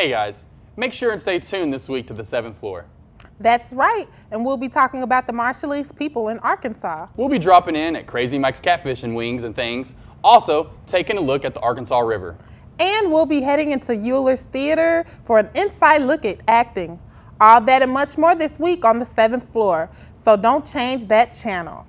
Hey guys, make sure and stay tuned this week to the seventh floor. That's right, and we'll be talking about the Marshallese people in Arkansas. We'll be dropping in at Crazy Mike's Catfish and Wings and things, also taking a look at the Arkansas River. And we'll be heading into Euler's Theater for an inside look at acting. All that and much more this week on the seventh floor, so don't change that channel.